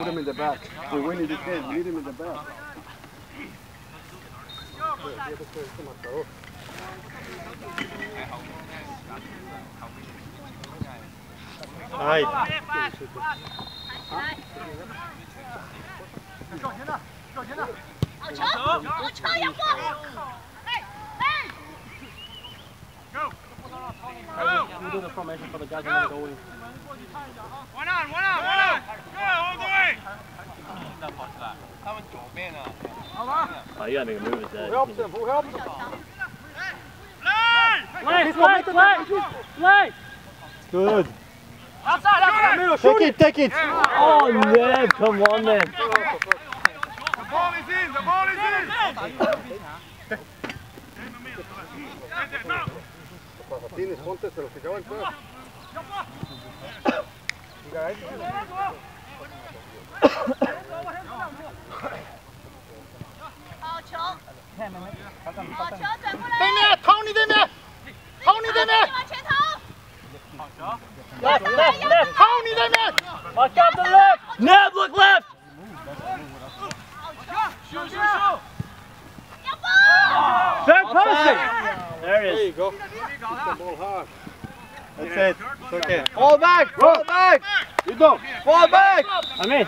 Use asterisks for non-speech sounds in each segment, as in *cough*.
Put him in the back. We're winning this game. Lead him in the back. Ai. You do the formation for the guys that go in. One on, one on, one on. Go all the way stuff like that. Oh, you gotta make a move with that. Who helps him? Who helps him? Play! Play! Play! Play! Play! Good. Outside, outside! Middle, take it, take it! Oh, yeah, come on then. The ball is in, the ball is in! Tienes, ponte, se lo fijaban todos. los que acaban pues. Tony 对面，Tony 对面Left, left, left. ，Tony 对面。 Watch out the left. Neb, look left. Shoot, shoot, shoot. Third person. There it There you is. go. Hit the ball hard. That's it. It's okay. Fall back. Fall back. You don't. Fall back. I'm in.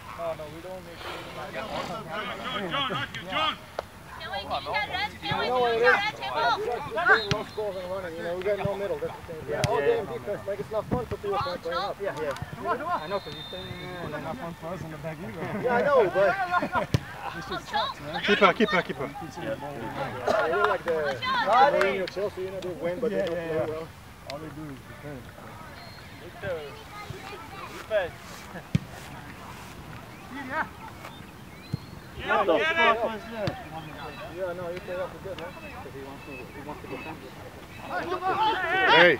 mean, he's dropping it. I think. John, John, John. No scores and running, you know, we got no middle, that's the thing. Yeah, all game defense, like it's not fun for two of them playing up. Yeah, yeah. I know, because you're standing there and they're not fun for us in the back either. Yeah, I know, but Keep her, keep her, keep her. they look like the Mourinho Chelsea, you know, they win, but they don't play well. All they do is defend. What Yeah, no, defend. Hey,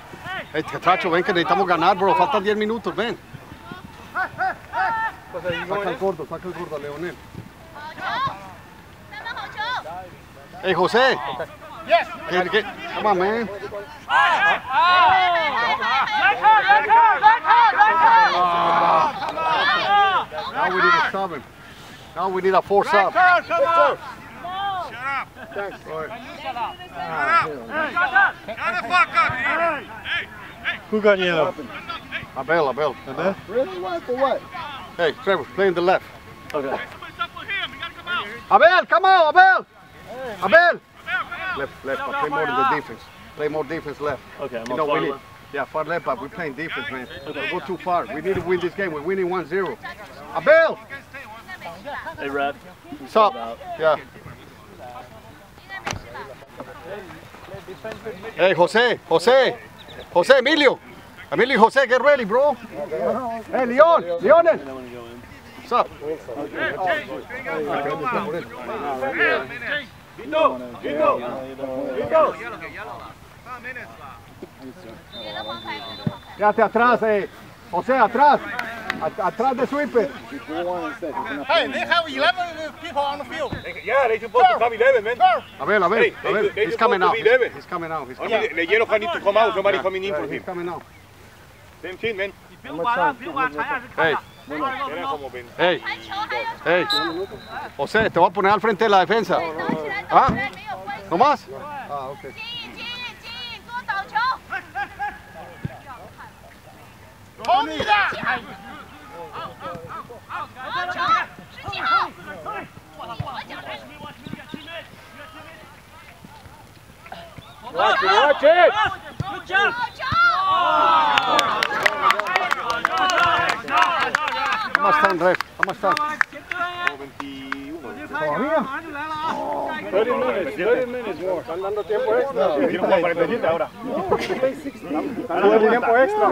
hey, ven que necesitamos ganar, bro. Faltan 10 minutos, ven. Saca el gordo, saca el gordo, Leonel. Hey, José. Yes. Come on, man. Left hand, left hand, left hand, left hand. Now we need a sub him. Now we need a four sub. Turn, come on. Shut up. Thanks. Shut up. Shut up. Shut the fuck up. Hey, hey, hey. Who got yellow? Abel, Abel. Abel? Really? What? For what? Hey, Trevor, play in the left. Okay. Somebody's up with him. You gotta come out. Abel, come on, Abel. Abel. Come out. Left, left, but play more in the defense. Play more defense left. Okay, I'm You know, far we need, left. yeah, far left, but we're playing defense, man. Don't go too far. We need to win this game. We're winning 1-0. Abel, Hey, ref. what's up? Yeah. Hey, Jose, Jose, Jose, Emilio. Emilio, Jose, get ready, bro. Hey, Leon, Leonel. What's up? Quédate atrás, eh. José, atrás. Atrás de sweeper. Hey, they have 11 people on the field. Yeah, they should both Turf. come 11, man. A ver, a ver, hey, a ver. They, he's, coming out. He's, he's coming out. He's coming out. He's coming out. The yellow need to come out. Somebody yeah. coming in yeah, for he's him. Coming out. Same team, man. Hey. Hey. Hey. José, te voy a poner al frente de la defensa. No, no, ¿Ah? ¿No más? Ah, ok. Chip! Good job! How much time, Greg? How much time? 30 minutes, 30 minutes more. Están dando tiempo extra. Dieron 47 ahora. tiempo extra.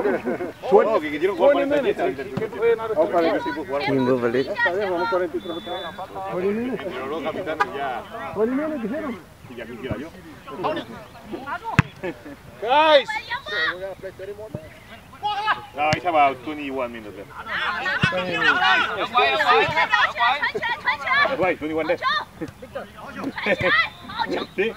No, que dieron 47 antes. Vamos para el equipo jugar. Está bien, vamos 43. 40 minutos. Pero los capitanes ya. 40 minutos dijeron. Y aquí queda yo. Guys! We're gonna play 30 more? No, it's about 21 minutes left. 21 left. See?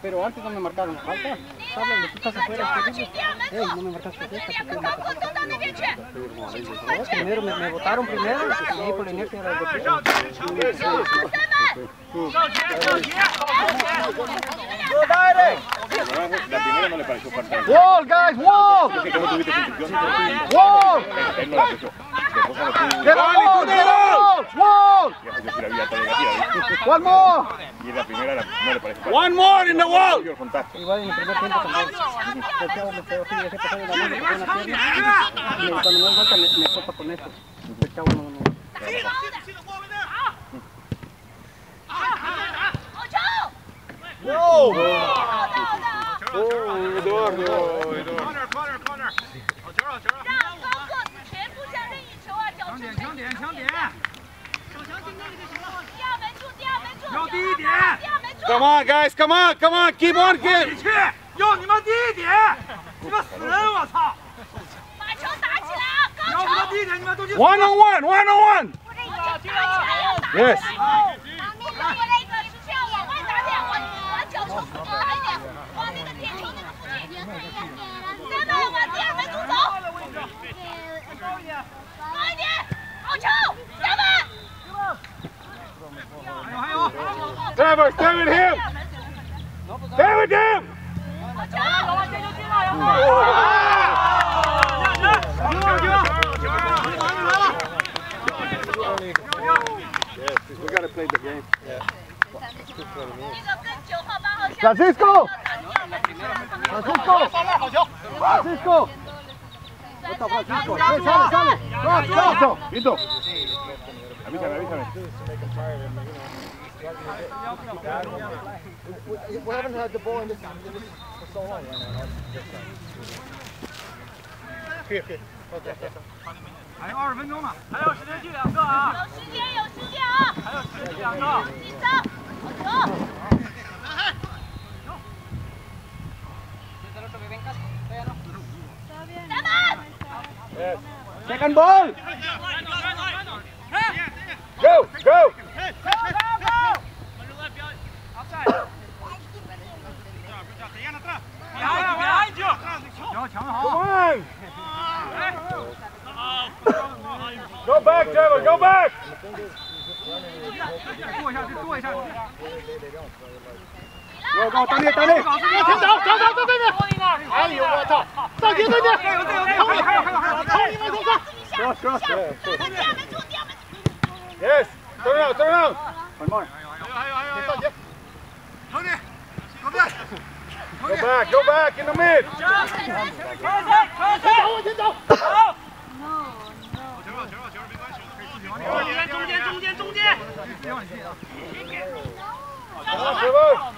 Pero antes no me marcaron falta. Sabes, tú estás afuera. Ey, no me marcaste falta. Primero me, me votaron primero y ahí por la inercia era el de La primera no le pareció falta. Wall, guys, wall! Tuviste Wall! él no la escuchó. Después wall, wall! One more! Y la primera la- no le falta. One more in the wall. Igual en el primer tiempo también. El chavo me pegó así, dejé pasar la mano, me pegó en la pierna. Y cuando me doy vuelta me, me topa con esto. El chavo no, no. Oh, Eduardo, Eduardo. Come on, guys, come on, come on, keep on, keep. 要你们低一点你们死人我操把球打起来啊高球要不低一点你们都去 One on one, one on one. 打起来要打 Yes. Trevor, stay with him! Stay with him! We gotta play the game. Yeah. Francisco! Francisco! Francisco! Francisco! Sale, sale, sale! Vito! Avísame, avísame. We haven't had the ball in this, in this for so long. Here, here. Okay, okay. 有时间有时间啊还有十两个第三好球 Second ball! Go, go. 然后好。Come on！哎，Go back, Taylor. Go back. 坐一下，坐一下，坐一下。我靠，当爹当爹！走走走走走！哪里有我操？暂停暂停！还有还有还有还有！还有一位，Yes，走上走上，很慢。还有还有还有还有！暂停，等你，等你。Go back, go back in the mid. 中间中间中间 Come on, Trevor.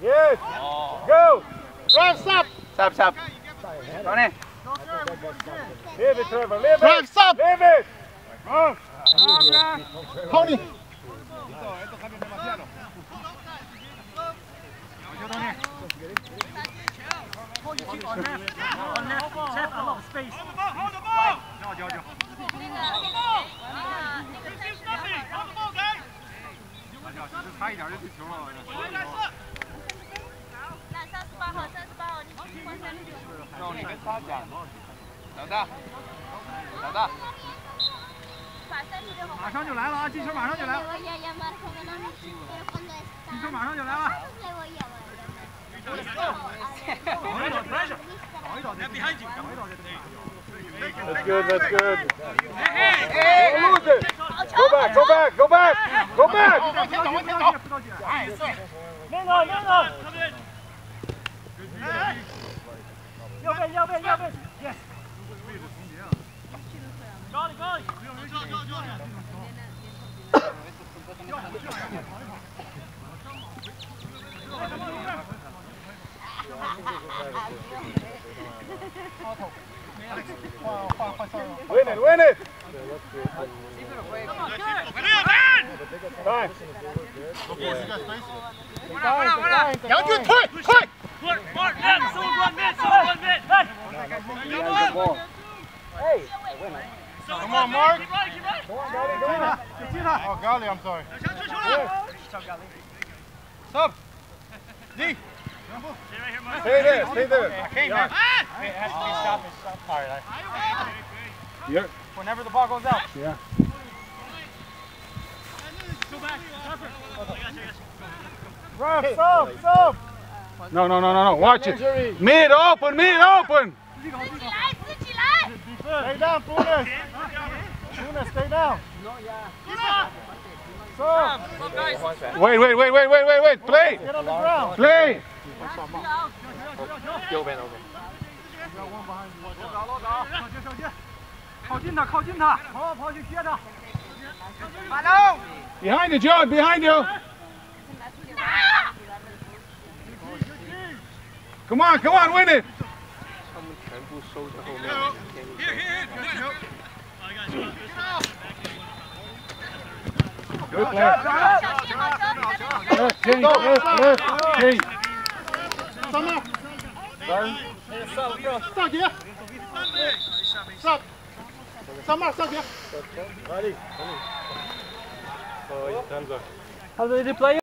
Yes. Go. Drive stop! Stop, stop. Leave it, Trevor. Leave Drive it. stop! Leave it. Come Tony! 好的。马上就来了啊进球马上就来进球马上就来了。走吧走吧走吧走吧。走吧不着急不着急不着急哎那个那个哎要不要要不要要不要 Win it, win it! Dai! Kéo chuyển thôi, thôi! Thuận, thuận, lên, xuống, luôn, lên, xuống, luôn, lên! Hey! Come on, Mark. Keep running, keep running. Oh, golly, I'm sorry. Sub. *laughs* D. Stay right here, Mark. Stay there, stay there. Ah! Hey, man. It has to be stopped. It's stopped. All right. Yeah. Whenever the ball goes out. Yeah. Go back. Harper. I got you, I got you. Ref, sub, sub. No, no, no, no, no. Watch it. Mid open, mid open. 自己来，自己来。 Stay down, Funes. Funes, stay down. Sub. Wait, wait, wait, wait, wait, wait, wait. Play. Get on the ground. Play. 靠近他，靠近他，跑跑去接他。 Behind you, John. Behind you. Come on, come on, win it. Good play. 小心好球，你在 Good play. Left, G, left, left, G. Summer. Burn. Stop, yeah. Stop. Summer, stop, yeah. Ready. Ready. Oh, time's up. How did you play?